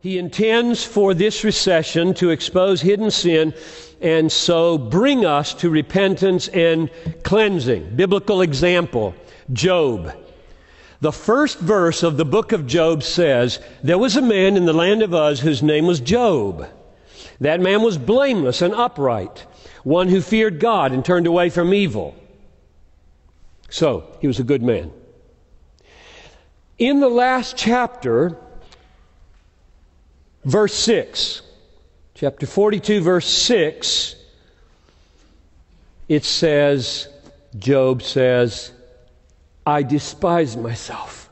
He intends for this recession to expose hidden sin and so bring us to repentance and cleansing. Biblical example Job. The first verse of the book of Job says, There was a man in the land of Uz whose name was Job. That man was blameless and upright, one who feared God and turned away from evil. So, he was a good man. In the last chapter, verse 6, chapter 42, verse 6, it says, Job says, I despise myself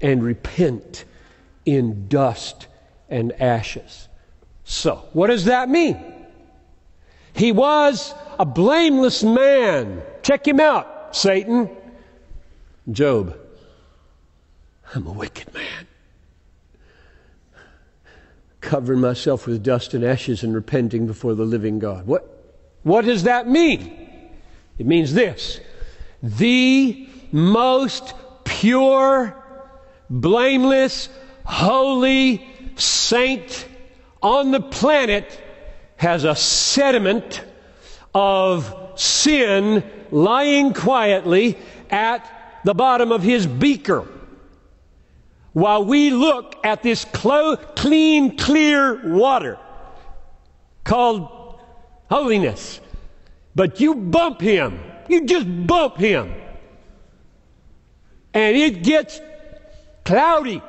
and repent in dust and ashes. So, what does that mean? He was a blameless man. Check him out, Satan. Job, I'm a wicked man covering myself with dust and ashes and repenting before the living God. What, what does that mean? It means this the most pure, blameless, holy saint on the planet has a sediment of sin lying quietly at the bottom of his beaker while we look at this clo- clean, clear water called holiness. But you bump him. You just bump him. And it gets cloudy.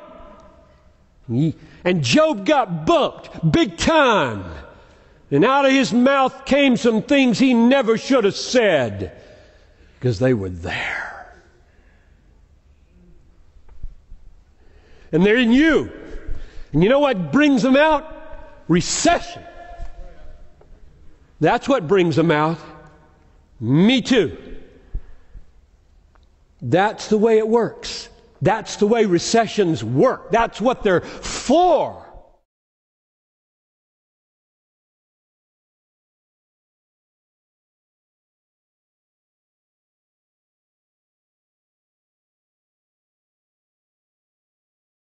And Job got bumped big time. And out of his mouth came some things he never should have said because they were there. And they're in you. And you know what brings them out? Recession. That's what brings them out. Me too. That's the way it works. That's the way recessions work. That's what they're for.